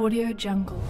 Audio Jungle.